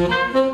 Música